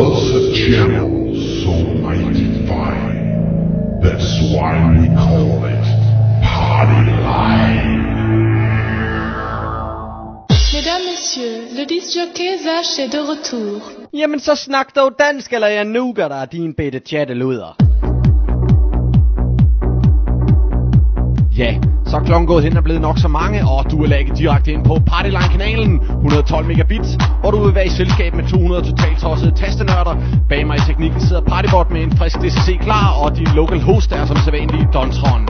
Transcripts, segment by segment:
channel so mighty fine. That's why we call it Party Line. Mesdames, Messieurs, le disjockey Vache est de retour. Jamen så snak dog dansk, eller jeg nuker dig, din bitte chatteluder. Ja, så er klokken gået hen og blevet nok så mange, og du er lagget direkte ind på Partyline-kanalen 112 megabit, hvor du vil være i selskab med 200 totalt tossede tastenørder. Bag mig i teknikken sidder Partybot med en frisk DCC klar, og din local host er som sædvanlig Dontron.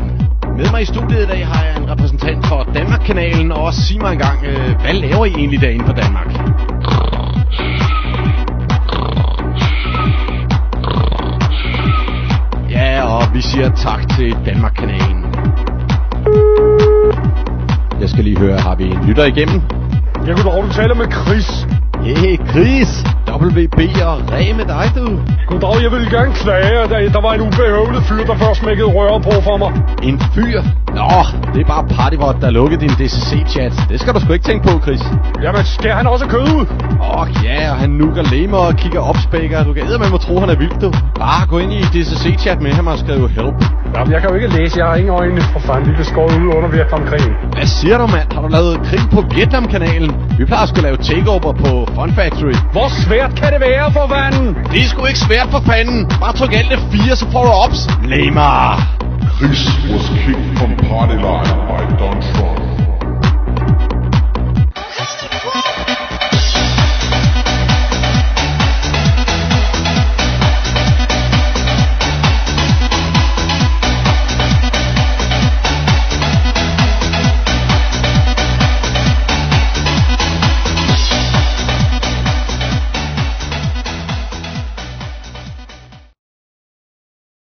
Med mig i studiet i dag har jeg en repræsentant for Danmark-kanalen, og også sig mig engang, øh, hvad laver I egentlig derinde på Danmark? Ja, og vi siger tak til Danmark-kanalen. Jeg skal lige høre, har vi en lytter igennem? Jeg kunne dog tale med Chris. Hey, Chris! WB og Ræ med dig, du. Goddag, jeg vil gerne klage. Der, der var en ubehøvlet fyr, der først smækkede røret på for mig. En fyr? Nå, det er bare Partybot, der lukkede din DCC-chat. Det skal du sgu ikke tænke på, Chris. Jamen, skal han også kød ud? Åh, ja, og han nukker lemmer og kigger opspækker. Du kan med mig tro, han er vild, du. Bare gå ind i DCC-chat med ham og skrive help. Jamen, jeg kan jo ikke læse. Jeg har ingen øjne. For fanden, de blev skåret ud under Vietnamkrigen. Hvad siger du, mand? Har du lavet krig på Vietnamkanalen? Vi plejer at skulle lave takeover på Fun Factory. Hvor svært kan det være for vanden? Det er sgu ikke svært for fanden. Bare tryk alt F4, så får du ops. Lemmer. Chris was kicked from Party Line by Don